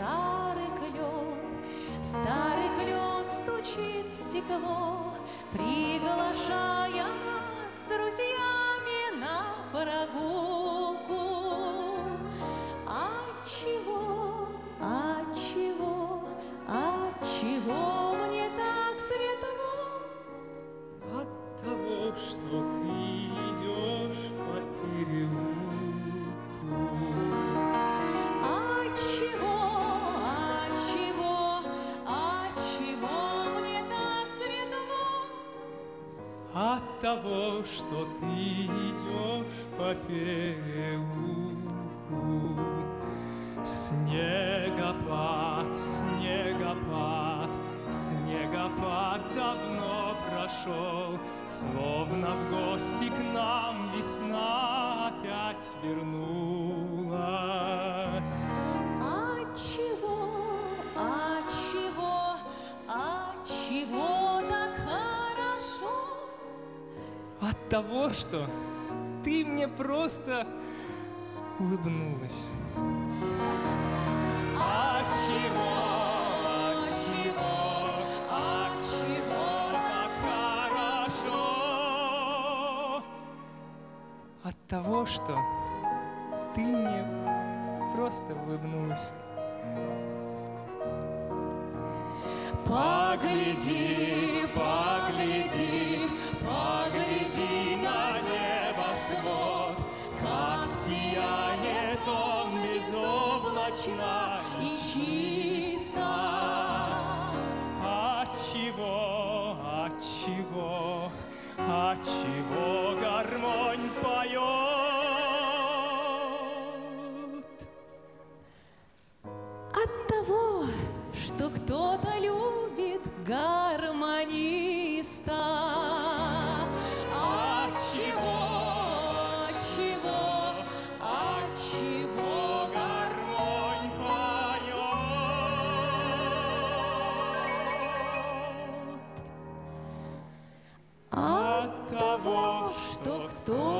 старый клен, старый клен стучит в стекло, приглашая нас с Того, что ты идешь по переулку. Снегопад, снегопад, снегопад давно прошел, Словно в гости к нам весна опять вернулась. Того, что ты мне просто улыбнулась. Так хорошо? От того, что ты мне просто улыбнулась. Погляди, погляди, безоблачно и чисто. Tô